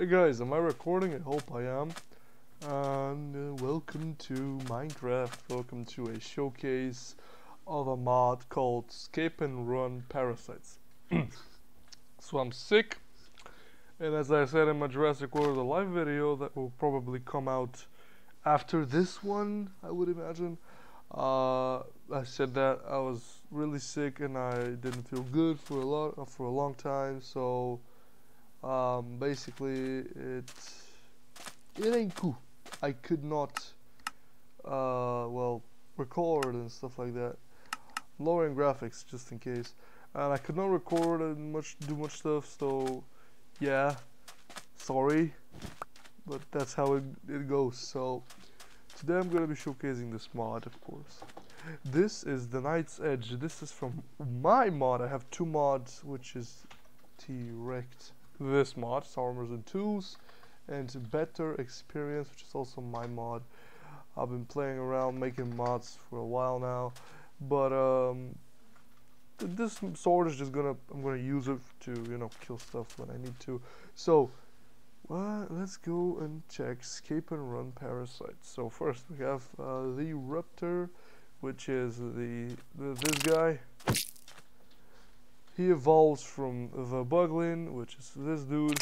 Hey guys, am I recording? I hope I am. And uh, welcome to Minecraft. Welcome to a showcase of a mod called Scape and Run Parasites. so I'm sick, and as I said in my Jurassic World Alive video that will probably come out after this one, I would imagine. Uh, I said that I was really sick and I didn't feel good for a lot for a long time, so um, basically it it ain't cool. I could not uh, well record and stuff like that. Lowering graphics just in case. And I could not record and much do much stuff so yeah. Sorry. But that's how it, it goes. So today I'm gonna be showcasing this mod of course. This is the Knight's Edge. This is from my mod. I have two mods which is T-rekt this mod, Armors and Tools, and Better Experience, which is also my mod. I've been playing around making mods for a while now, but um, th this sword is just gonna I'm gonna use it to you know kill stuff when I need to. So. Well, let's go and check Scape and Run Parasites. So first we have uh, the Ruptor, which is the, the this guy he evolves from the Buglin, which is this dude.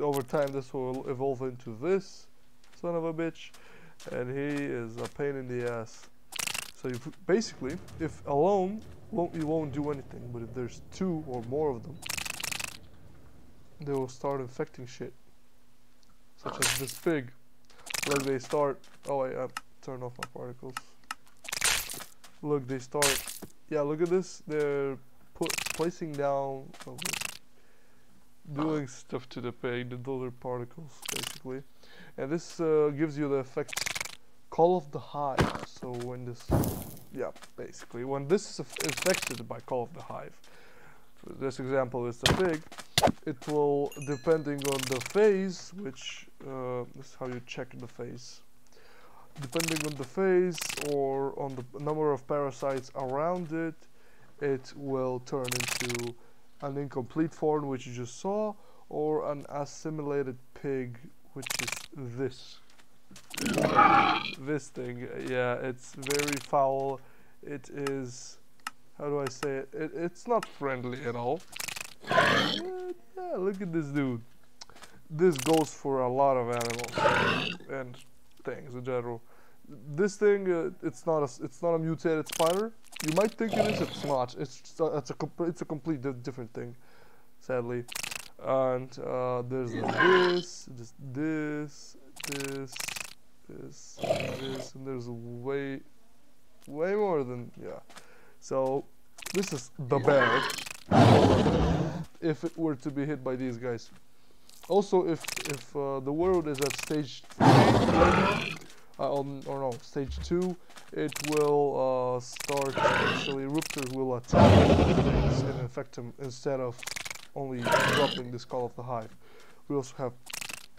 Over time, this will evolve into this son of a bitch, and he is a pain in the ass. So you basically, if alone, won't, you won't do anything, but if there's two or more of them, they will start infecting shit. Such as this pig. Like they start, oh I turned off my particles. Look, they start, yeah, look at this, they're put placing down doing stuff to the pig the other particles basically. And this uh, gives you the effect call of the hive. So when this yeah basically when this is affected by call of the hive this example is the pig. It will depending on the phase which uh, this is how you check the phase. Depending on the phase or on the number of parasites around it it will turn into an incomplete form which you just saw or an assimilated pig which is this. This thing yeah it's very foul. It is how do I say it, it it's not friendly at all. Yeah look at this dude. This goes for a lot of animals and things in general this thing uh, it's not a it's not a mutated spider you might think it is, it's not. It's uh, it's a it's a complete different thing, sadly. And uh, there's this, this, this, this, this, this, and there's way, way more than yeah. So this is the bear. If it were to be hit by these guys. Also, if if uh, the world is at stage three, uh, on, or no, stage 2, it will uh, start, actually Ruptor will attack things and infect them instead of only dropping the Call of the hive. We also have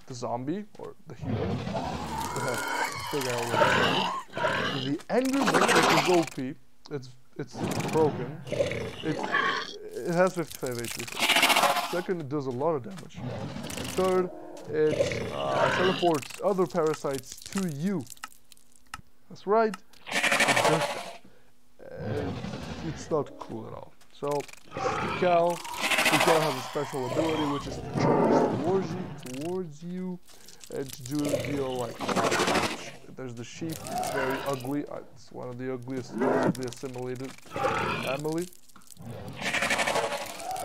the zombie, or the human. We have Big The Enderman, which is OP, it's, it's broken. It, it has 55 HP. Second, it does a lot of damage. And third, it uh, teleports other parasites to you. That's right. It does And it's not cool at all. So, the cow has a special ability which is to charge towards you, towards you and to do a deal like there's the sheep, it's very ugly. Uh, it's one of the ugliest of the assimilated family.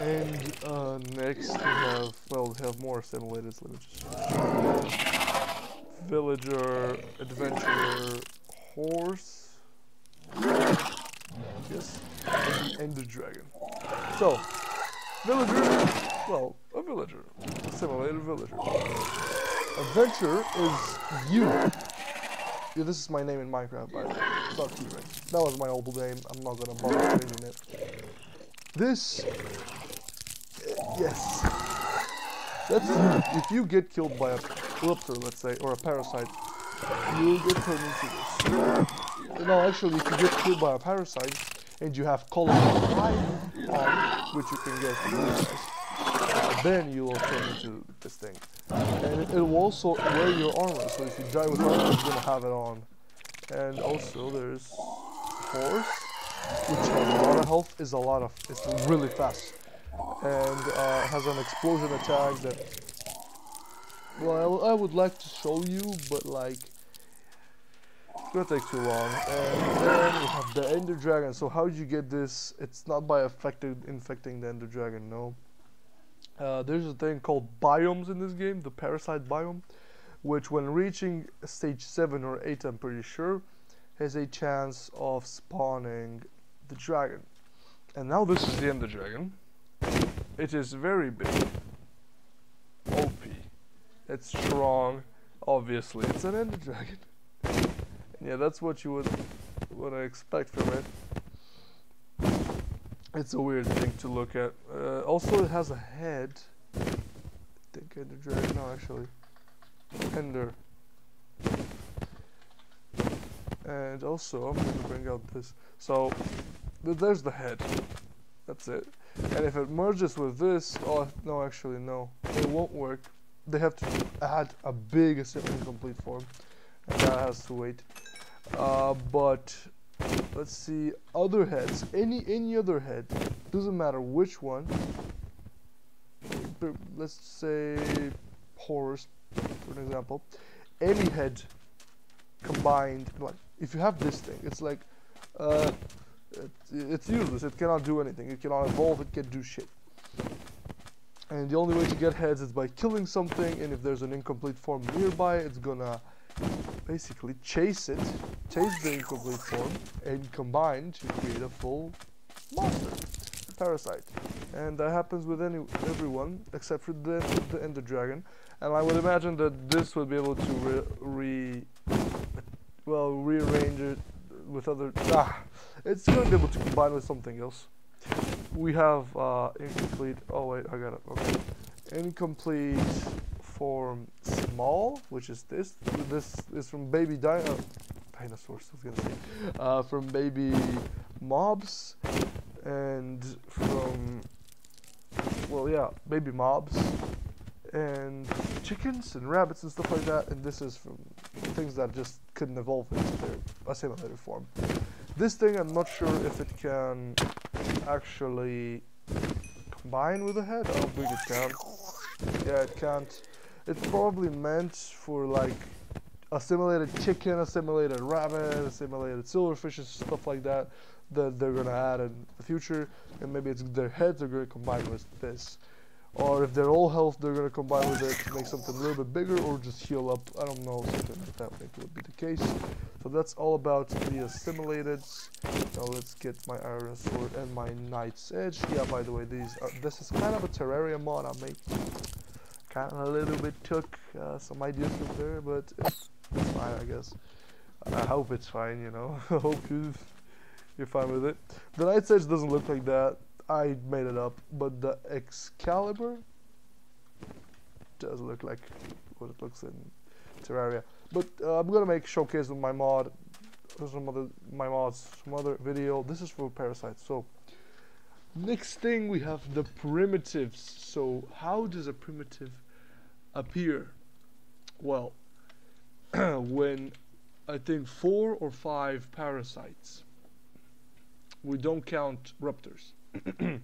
And uh, next we have, well, we have more assimilated, let me just Villager, Adventurer, Horse, yes, and the Dragon. So, Villager, well, a villager, assimilated villager. Adventure is you. Yeah, this is my name in Minecraft, by the way. Not T-Rex. That was my old name. I'm not gonna bother changing it. This Yes. That's if you get killed by a Ruptor, let's say, or a parasite, you'll get turned into this. No, actually, if you get killed by a parasite and you have color on, which you can get from guys, uh, then you will turn into this thing. And it, it will also wear your armor, so if you die with armor, you're gonna have it on. And also there's horse, which has a lot of health, is a lot of, it's really fast. And uh, has an explosion attack that, well, I, I would like to show you, but like, it's gonna take too long. And then we have the Ender Dragon. So how do you get this? It's not by affected infecting the Ender Dragon, no. Uh, there's a thing called biomes in this game, the parasite biome, which when reaching stage 7 or 8 I'm pretty sure, has a chance of spawning the dragon. And now this is the Ender Dragon. It is very big. OP. It's strong. Obviously, it's an Ender Dragon. yeah, that's what you would what I expect from it. It's a weird thing to look at. Uh, also, it has a head. I think Ender Dragon. No, actually, Ender. And also, I'm gonna bring out this. So, th there's the head. That's it. And if it merges with this, oh no, actually no, it won't work. They have to add a big assembly complete form, and that has to wait. Uh, but let's see other heads. Any any other head. Doesn't matter which one. Let's say horse for an example. Any head combined like if you have this thing it's like uh, it, it's useless it cannot do anything it cannot evolve it can't do shit and the only way to get heads is by killing something and if there's an incomplete form nearby it's gonna basically chase it, chase the incomplete form, and combine to create a full monster, parasite. And that happens with any everyone except for the, the Ender Dragon. And I would imagine that this would be able to re, re well rearrange it with other. Ah, it's going to be able to combine with something else. We have uh, incomplete. Oh wait, I got it. Okay, incomplete form small, which is this. This is from baby dino dinosaurs, I was gonna say. Uh, from baby mobs and from well yeah, baby mobs and chickens and rabbits and stuff like that. And this is from things that just couldn't evolve into their assimilated form. This thing I'm not sure if it can actually combine with the head. I don't think it can. Yeah, it can't. It's probably meant for like assimilated chicken, assimilated rabbit, assimilated silverfishes, stuff like that that they're gonna add in the future, and maybe it's their heads are gonna combine with this. Or if they're all health, they're gonna combine with it to make something a little bit bigger, or just heal up. I don't know, something like that maybe would be the case. So that's all about the assimilated. Now let's get my iron sword and my knight's edge. Yeah, by the way, these are, this is kind of a Terraria mod I'm making kind of a little bit took uh, some ideas from there, but it's, it's, fine, I guess. I hope it's fine, you know. I hope you, you're fine with it. The Knight's Edge doesn't look like that. I made it up, but the Excalibur does look like what it looks in Terraria. But uh, I'm gonna make showcase of my mod, some other my mods, some other video. This is for parasites, so Next thing we have the primitives. So how does a primitive appear? Well, when I think four or five parasites, we don't count Ruptors.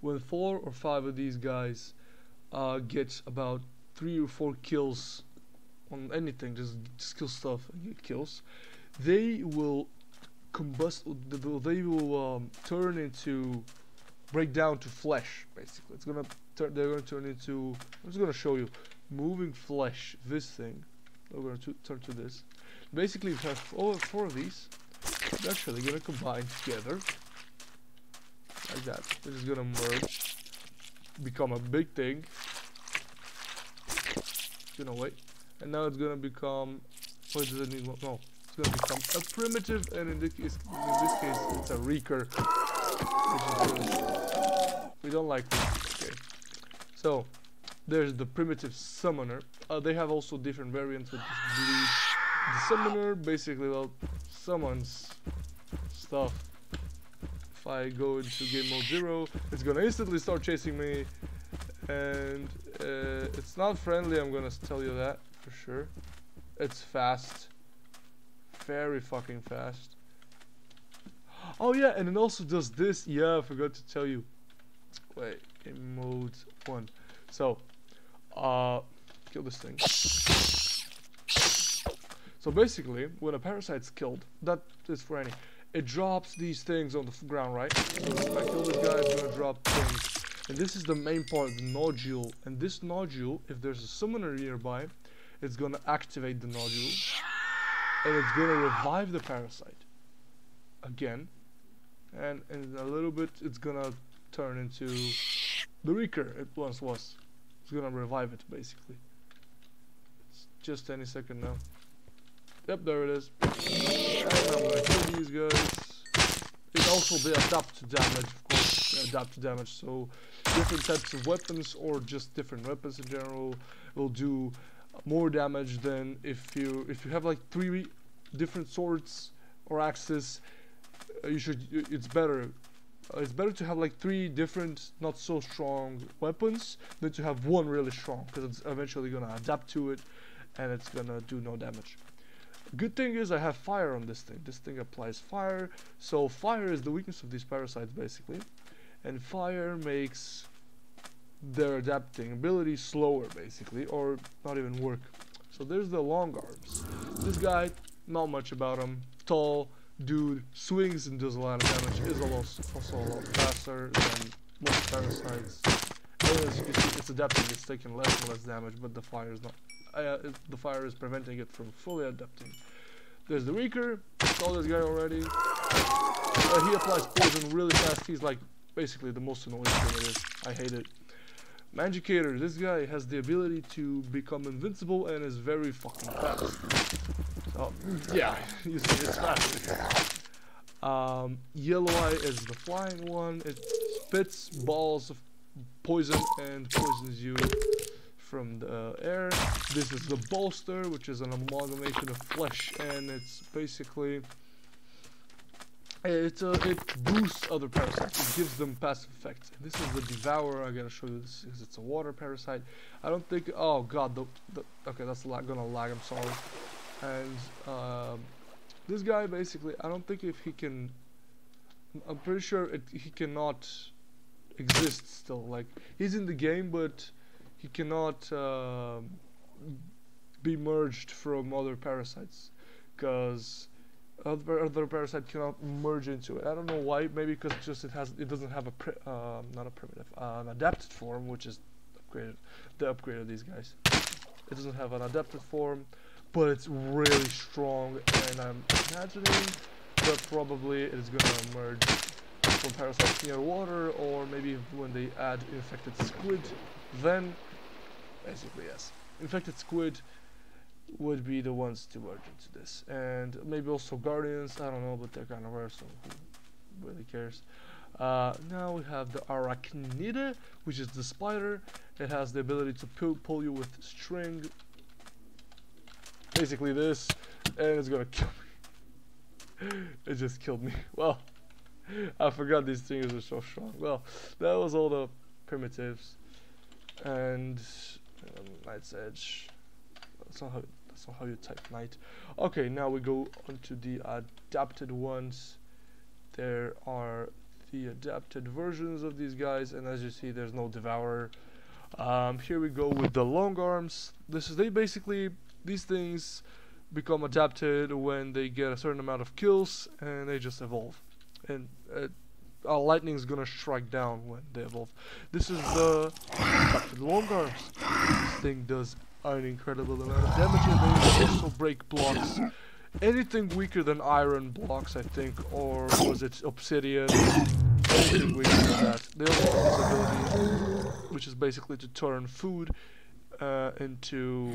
when four or five of these guys uh, get about three or four kills on anything, just, just kill stuff and get kills, they will combust they will um, turn into break down to flesh basically. It's gonna turn they're gonna turn into I'm just gonna show you. Moving flesh this thing. We're gonna turn to this. Basically we have four, four of these. They're actually gonna combine together. Like that. This is gonna merge. Become a big thing. You know wait and now it's gonna become what does it need no it's to become a primitive, and in this case, in this case it's a Reeker. we don't like this. Okay. So, there's the primitive summoner. Uh, they have also different variants with bleed. The summoner basically well summons stuff. If I go into game mode zero, it's gonna instantly start chasing me. and uh, it's not friendly. I'm gonna tell you that for sure. It's fast, very fucking fast. Oh yeah, and it also does this. Yeah, I forgot to tell you. Wait, in mode one. So, uh, kill this thing. So basically, when a parasite's killed, that is for any, it drops these things on the ground, right? So if I kill this guy, it's gonna drop things. And this is the main part, the nodule. And this nodule, if there's a summoner nearby, it's gonna activate the nodule. And it's gonna revive the parasite. Again. And in a little bit, it's gonna turn into the Reeker it once was. It's gonna revive it, basically. It's just any second now. Yep, there it is. And I'm gonna kill these guys. It also they adapt to damage, of course. Adapt to damage, so different types of weapons or just different weapons in general will do more damage than if you if you have like three different swords or axes. Uh, you should. It's better. Uh, it's better to have like three different, not so strong weapons than to have one really strong, because it's eventually gonna adapt to it, and it's gonna do no damage. Good thing is I have fire on this thing. This thing applies fire. So fire is the weakness of these parasites basically. And fire makes their adapting ability slower basically or not even work. So there's the long arms. This guy, not much about him. Tall, dude, swings and does a lot of damage. Is also a lot faster than most parasites. And as you can see, it's adapting, it's taking less and less damage, but the fire is not uh, the fire is preventing it from fully adapting. There's the Reeker, saw this guy already. Uh, he applies poison really fast, he's like basically the most annoying thing it is. I hate it. Magicator, this guy has the ability to become invincible and is very fucking fast. So, yeah, he's, it's fast. Um, Yellow Eye is the flying one. It spits balls of poison and poisons you from the air. This is the bolster, which is an amalgamation of flesh, and it's basically it uh, it boosts other parasites. It gives them passive effects. This is the devourer. I gotta show you this because it's a water parasite. I don't think. Oh god, the, the okay, that's gonna lag. I'm sorry. And um, this guy basically, I don't think if he can. I'm pretty sure it, he cannot exist still. Like he's in the game, but he cannot uh, be merged from other parasites because other, other parasite cannot merge into it. I don't know why. Maybe because just it has it doesn't have a uh, not a primitive uh, an adapted form, which is upgraded the upgrade of these guys. It doesn't have an adapted form, but it's really strong, and I'm imagining that probably it is gonna merge from parasites near water, or maybe when they add infected squid, then basically yes. Infected squid would be the ones to merge into this. And maybe also guardians, I don't know, but they're kind of rare, so who really cares. Uh, now we have the arachnida, which is the spider. It has the ability to pull, pull you with string. Basically this, and it's gonna kill me. it just killed me. Well, I forgot these things are so strong. Well, that was all the primitives. And um, Night's Edge. That's not how that's not how you type night. Okay, now we go on to the adapted ones. There are the adapted versions of these guys, and as you see, there's no devourer. Um, here we go with the long arms. This is they basically these things become adapted when they get a certain amount of kills, and they just evolve. And uh, uh, lightning's gonna strike down when they evolve. This is the long arms. This thing does an incredible amount of damage and they also break blocks. Anything weaker than iron blocks, I think, or was it obsidian? Anything weaker than that. They also have this ability, which is basically to turn food uh, into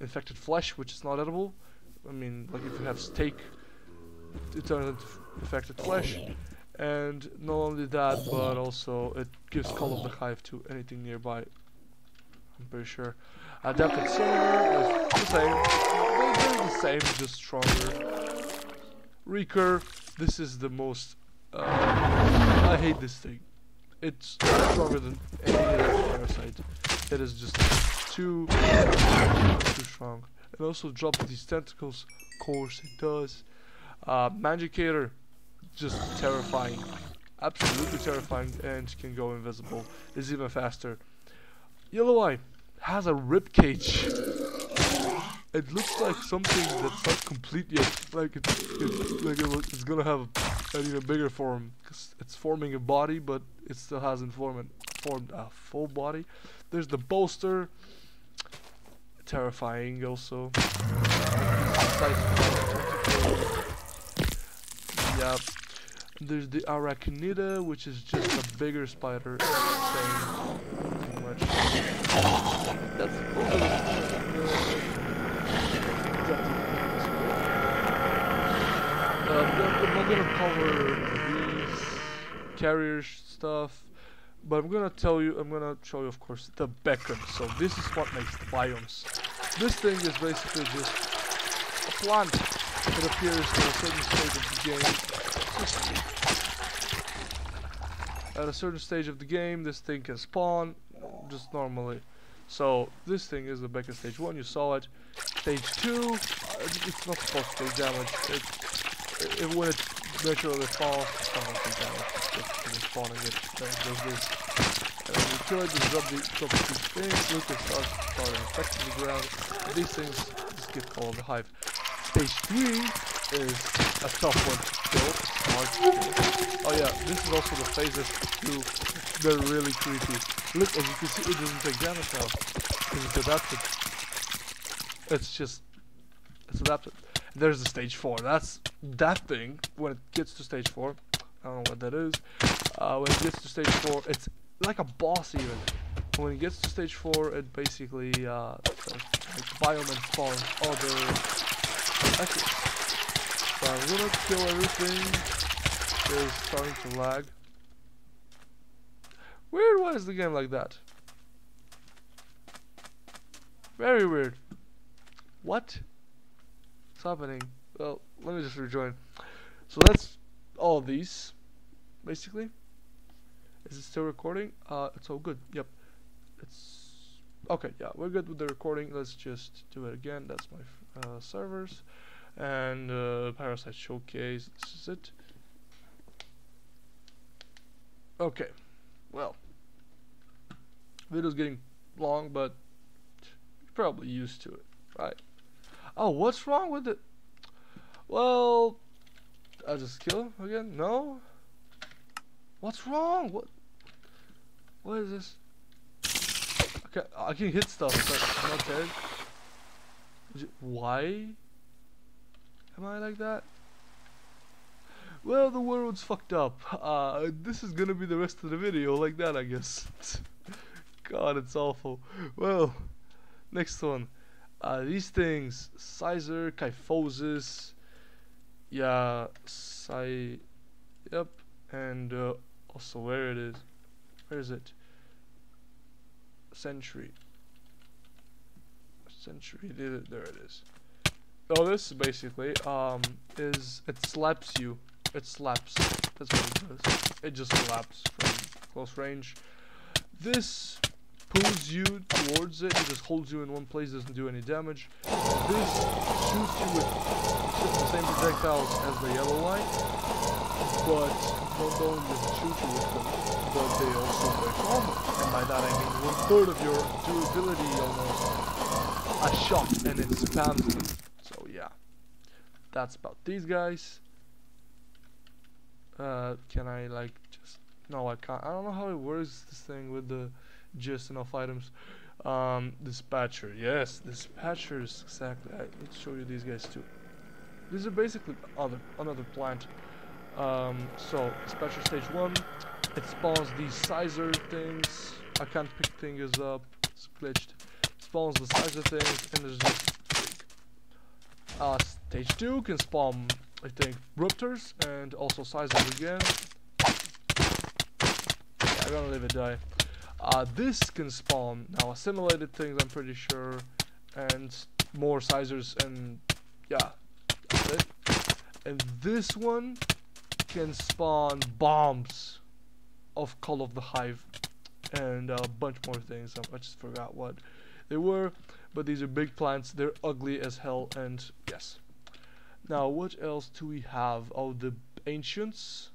infected flesh, which is not edible. I mean, like if you have steak, it turns into infected flesh and not only that but also it gives Call of the Hive to anything nearby I'm pretty sure Adapted Summoner is the same the same just stronger Reeker this is the most uh, I hate this thing it's stronger than any other parasite. It is just too too strong. It also drops these tentacles. Of course it does. Uh, Magicator, just terrifying. Absolutely terrifying and can go invisible. Is even faster. Yellow Eye has a rib cage. It looks like something that's not complete yet. Like it's, like it, it's gonna have an even bigger form because it's forming a body, but it still hasn't formed formed a full body. There's the bolster, terrifying also. Yep. There's the Arachnida, which is just a bigger spider. Um, carrier stuff, but I'm gonna tell you, I'm gonna show you, of course, the beacon. So this is what makes the biomes. This thing is basically just a plant that appears at a certain stage of the game. At a certain stage of the game, this thing can spawn just normally. So this thing is the beacon stage one. You saw it. Stage two, uh, it's not supposed to take damage. It, it, when it naturally falls, it's not going to take damage. Just spawning it. Then it does this. And when you kill it, just drop, the, drop these things. Look, it starts, starting infecting the ground. These things just get called the hive. Stage three is a tough one to kill. Hard to kill. Oh yeah, this is also the phases too. They're really creepy. Look, as you can see, it doesn't take damage now. Because it's adapted. It's just, it's adapted. There's the stage 4. That's that thing, when it gets to stage 4. I don't know what that is. Uh, when it gets to stage 4, it's like a boss even. When it gets to stage 4, it basically, uh, like biome and spawns other echoes. So I'm gonna kill everything. It's starting to lag. Weird, why is the game like that? Very weird. What? What's happening? Well, let me just rejoin. So that's all these, basically. Is it still recording? Uh, it's all good. Yep. It's okay. Yeah, we're good with the recording. Let's just do it again. That's my uh, servers and uh, Parasite Showcase. This is it. Okay. Well, video's getting long, but you're probably used to it, right? Oh, what's wrong with it? Well, I just kill him again? No? What's wrong? What? What is this? Okay, I can hit stuff, but I'm not dead. Why am I like that? Well, the world's fucked up. Uh, this is gonna be the rest of the video like that, I guess. God, it's awful. Well, next one. Uh, these things, Sizer, Kyphosis, yeah, Psy, yep, and uh, also where it is, where is it? Century. Century, there it is. Oh, this basically um is it slaps you. It slaps. That's what it does. It just slaps from close range. This pulls you towards it. It just holds you in one place. Doesn't do any damage. This shoots you with the same projectiles as the Yellow Eye, but not only does it shoot you with them, but they also break armor. And by that I mean one third of your durability almost. A shot and it spams them So yeah, that's about these guys. Uh, can I like just no I can't. I don't know how it works this thing with the just enough items. Um, dispatcher. Yes dispatchers. Exactly. I need show you these guys too. These are basically other another plant. Um, so dispatcher stage one it spawns these sizer things. I can't pick things up. It's glitched. Spawns the sizer things and there's just uh, stage 2 can spawn, I think, Ruptors and also Sizers again. Yeah, I'm gonna leave it die. Uh, this can spawn now assimilated things, I'm pretty sure, and more Sizers, and yeah, that's it. And this one can spawn bombs. of Call of the Hive and a bunch more things. I just forgot what they were, but these are big plants. They're ugly as hell, and yes. Now, what else do we have? Oh, the ancients.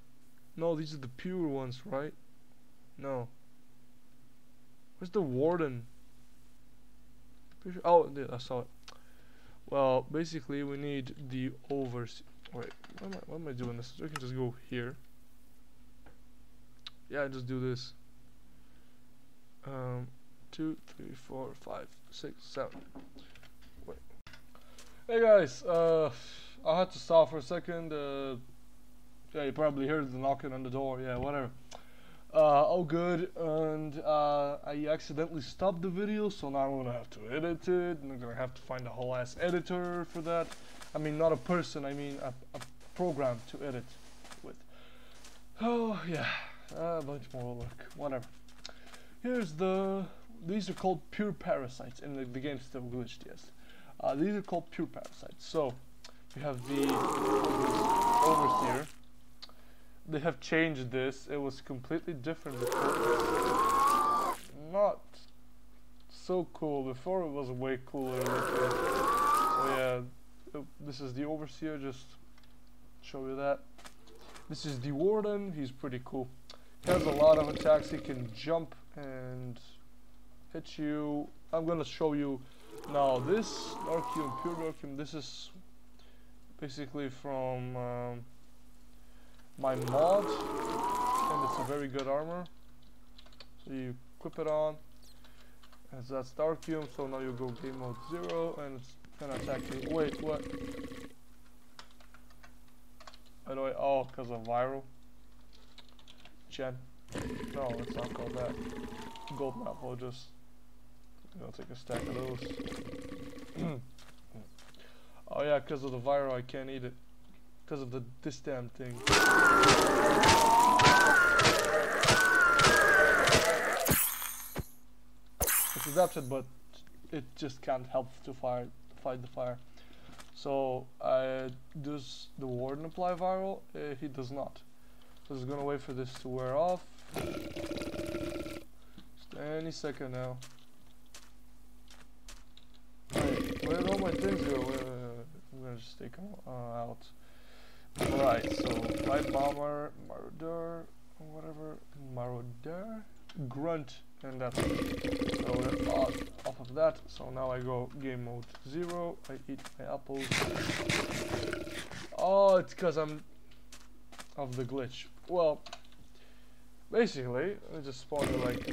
No, these are the pure ones, right? No. Where's the warden? Oh, I saw it. Well, basically, we need the overseer. Wait, why am, I, why am I doing this? I can just go here. Yeah, just do this. Um, two, three, four, five, six, seven. Wait. Hey guys, uh, I had to stop for a second. Uh, yeah, you probably heard the knocking on the door. Yeah, whatever. Uh, good, and uh, I accidentally stopped the video, so now I'm gonna have to edit it, and I'm gonna have to find a whole ass editor for that. I mean, not a person, I mean a, a program to edit with. Oh, yeah, a bunch more work, whatever. Here's the, these are called pure parasites, and the, the game's still glitched, yes. Uh, these are called pure parasites, so you have the overseer. They have changed this, it was completely different before. Not so cool, before it was way cooler. So yeah, this is the overseer, just show you that. This is the warden, he's pretty cool. He has a lot of attacks, he can jump and hit you. I'm gonna show you now this Darkium, pure Darkium, this is basically from um, my mod and it's a very good armor. So you equip it on and that's Darkium, so now you go game mode 0 and it's gonna attack you. Wait, what? By the way, oh, because of viral. Gen. No, let's not call that. Gold map, we'll just you know, take a stack of those. oh yeah, because of the viral I can't eat it. Because of the this damn thing. It's adapted but it just can't help to fire fight the fire. So I does the warden apply viral? Uh, he does not. So I'm gonna wait for this to wear off. Just any second now. Wait, where did all my things go? Wait, wait, wait. I'm gonna just take them uh, out. Alright, so light bomber, marauder, whatever, marauder, grunt, and that's it. So we're off, off of that. So now I go game mode zero. I eat my apples. Oh, it's because I'm of the glitch. Well, basically, I just spawn like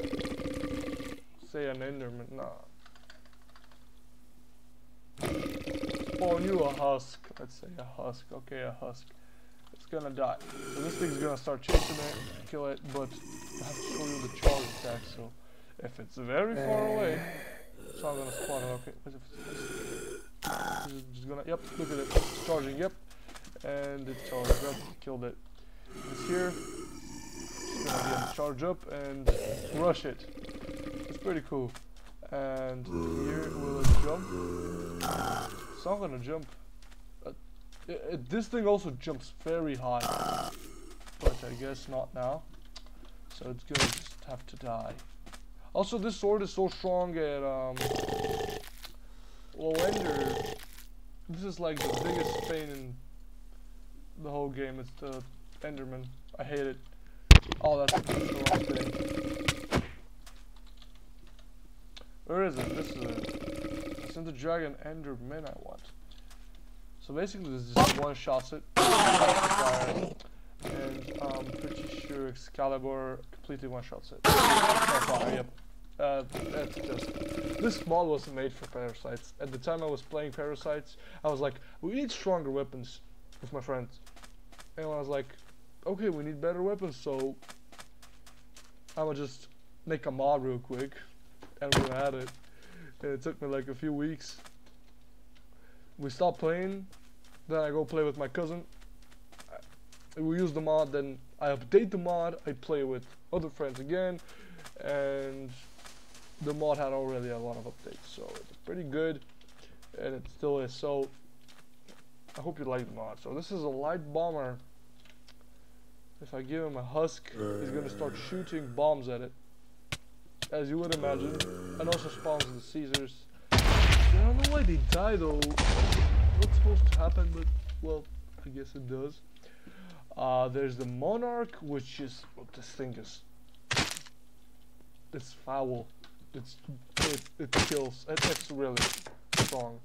say an enderman. Nah. Spawn you a husk. Let's say a husk. Okay, a husk. It's gonna die. So this thing's gonna start chasing it, kill it, but I have to show you the charge attack. So if it's very far eh. away, it's not gonna spawn it. Okay, if it's just gonna? Yep, look at it. It's charging. Yep, and it charged up, killed it. This here, it's gonna again charge up and rush it. It's pretty cool. And here, will it jump? It's not gonna jump. Uh, it, it, this thing also jumps very high, but I guess not now. So it's gonna just have to die. Also, this sword is so strong at um, well, Ender. This is like the biggest pain in the whole game. It's the Enderman. I hate it. Oh, that's the wrong thing. Where is it? This is it. The Dragon Enderman I want. So basically, this just one shots it. And I'm pretty sure Excalibur completely one shots it. Fire, yep. Uh, that's just this mod was made for parasites. At the time I was playing parasites, I was like, we need stronger weapons with my friends. And I was like, okay, we need better weapons, so I'm gonna just make a mod real quick, and we're gonna add it. And it took me like a few weeks. We stopped playing, then I go play with my cousin. We use the mod, then I update the mod, I play with other friends again, and the mod had already a lot of updates, so it's pretty good, and it still is. So I hope you like the mod. So this is a light bomber if I give him a husk, he's gonna start shooting bombs at it. As you would imagine. And also spawns the Caesars. I don't know why they die though. What's supposed to happen, but well, I guess it does. Uh, there's the Monarch, which is what this thing is. It's foul. It's it, it kills. It, it's really strong.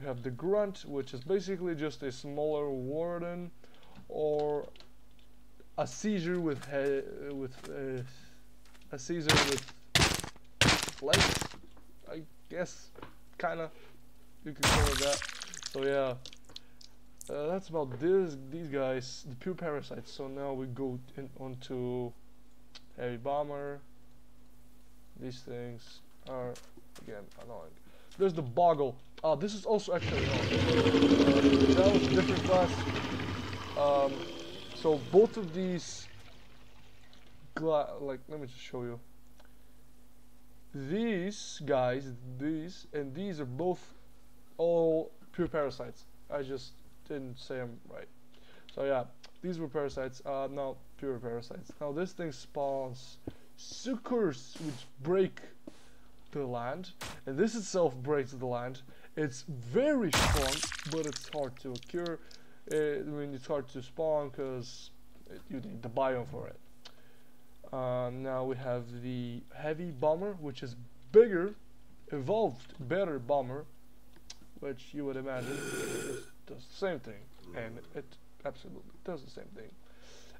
We have the Grunt, which is basically just a smaller Warden, or a Caesar with he with uh, a Caesar with legs. I guess, kinda. You can call it that. So yeah. Uh, that's about this these guys the pure parasites so now we go in onto heavy bomber these things are again annoying there's the boggle oh this is also actually uh, that was a different class um, so both of these like let me just show you these guys these and these are both all pure parasites I just didn't say them right. So yeah, these were parasites, uh, not pure parasites. Now this thing spawns suckers which break the land, and this itself breaks the land. It's very strong, but it's hard to cure. Uh, I mean, it's hard to spawn because you need the biome for it. Uh, now we have the heavy bomber, which is bigger, evolved, better bomber, which you would imagine does the same thing, and it absolutely does the same thing.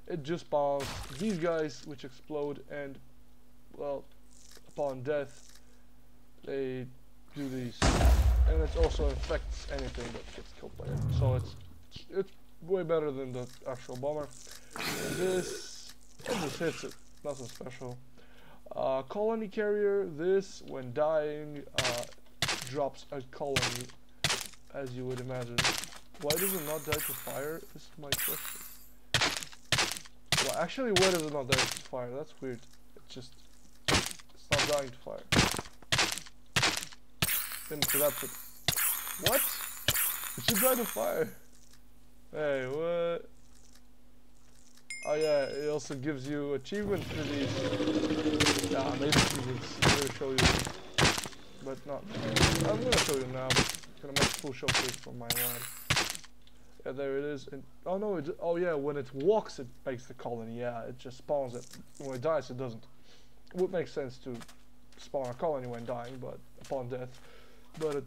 It just spawns these guys which explode, and well, upon death, they do these, and it also infects anything that gets killed by it. So it's it's way better than the actual bomber. And this it just hits it, nothing special. Uh, colony carrier. This when dying uh, drops a colony, as you would imagine. Why does it not die to fire? Is my question. Well, actually, why does it not die to fire? That's weird. It's just, it's not dying to fire. Then that's it. What? It should die to fire. Hey, what? Oh yeah, it also gives you achievements for these. Yeah, maybe achievements. I'm gonna show you. But not. I'm gonna show you now. I'm gonna make a full showcase for my. Yeah, there it is. And oh no, it, oh yeah, when it walks, it makes the colony. Yeah, it just spawns it. When it dies, it doesn't. It would make sense to spawn a colony when dying, but upon death. But it,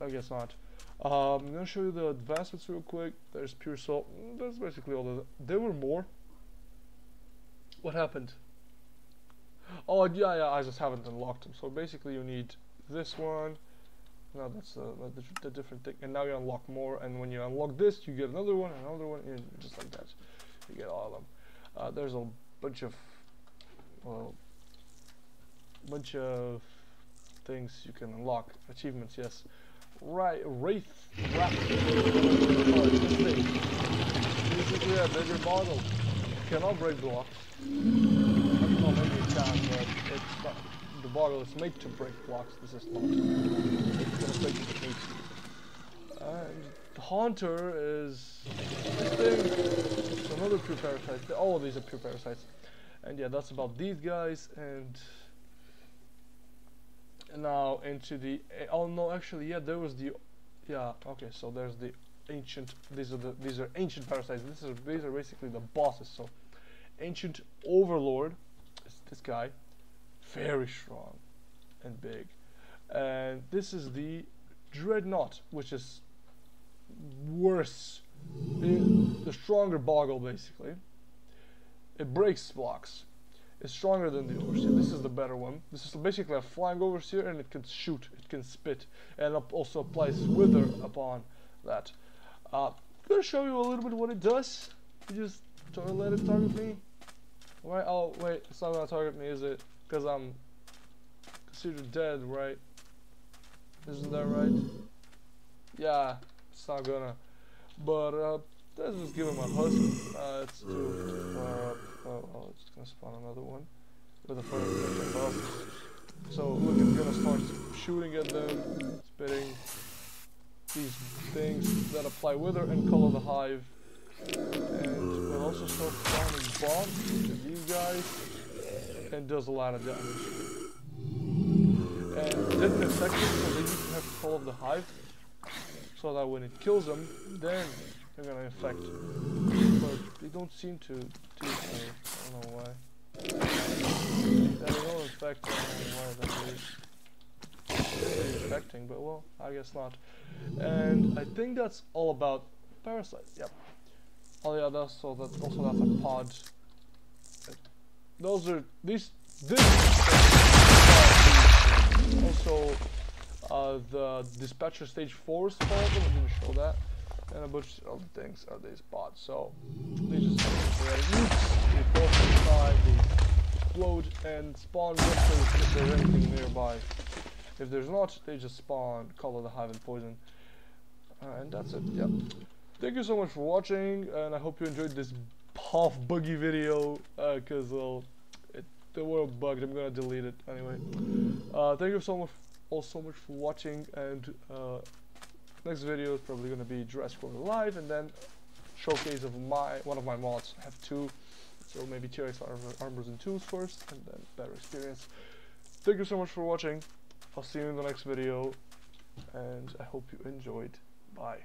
I guess not. Um, I'm gonna show you the advancements real quick. There's pure salt. Mm, that's basically all. The, there were more. What happened? Oh yeah, yeah. I just haven't unlocked them. So basically, you need this one no, that's uh, the, the, different thing. And now you unlock more, and when you unlock this, you get another one, another one, and just like that. You get all of them. Uh, there's a bunch of, well, bunch of things you can unlock. Achievements, yes. Right, Wraith. Basically a bigger model. Cannot break blocks. I don't know, maybe it can, but it's not the bottle is made to break blocks. This is not. It's gonna break the case. And uh, the Haunter is this thing. Another pure parasite. All of these are pure parasites. And yeah, that's about these guys. And now into the. Eh, oh no, actually, yeah, there was the. Yeah, okay. So there's the ancient. These are the. These are ancient parasites. This is these are basically the bosses. So, ancient overlord is this guy very strong and big. And this is the Dreadnaut, which is worse, eh, the stronger Boggle basically. It breaks blocks. It's stronger than the Overseer. This is the better one. This is basically a flying Overseer and it can shoot, it can spit, and also applies Wither upon that. Uh, I'm gonna show you a little bit what it does. You just let it target me. Why? Oh, wait, it's not gonna target me, is it? Because I'm considered dead, right? Isn't that right? Yeah, it's not gonna. But, uh, let's just give him a husk. Uh, it's too, far up. Oh, oh, it's gonna spawn another one. With a fire. So, look, it's gonna start shooting at them, spitting these things that apply wither and Call of the Hive. And also start spawning bombs to these guys and does a lot of damage. And affect them, so they need to have control of the hive so that when it kills them, then they're gonna infect. But they don't seem to do so. I don't know why. Yeah, they don't infect. I don't know why that is infecting, but well, I guess not. And I think that's all about parasites. Yep. Oh yeah, that's so that's also that's a pod. Those are these. This also uh, the dispatcher stage four spawn. I'm gonna show that, and a bunch of other things are these pods. So they just they fall inside, they explode and spawn whispers if there's anything nearby. If there's not, they just spawn, Call of the Hive and poison. Uh, and that's it, yeah. Thank you so much for watching, and I hope you enjoyed this half buggy video, because, uh, well, it, the world bugged, I'm gonna delete it anyway. Uh, thank you so much, all so much for watching, and uh, next video is probably gonna be Jurassic World Alive, and then showcase of my one of my mods. I have two, so maybe T-Rex armor, armors and tools first, and then better experience. Thank you so much for watching. I'll see you in the next video, and I hope you enjoyed. Bye.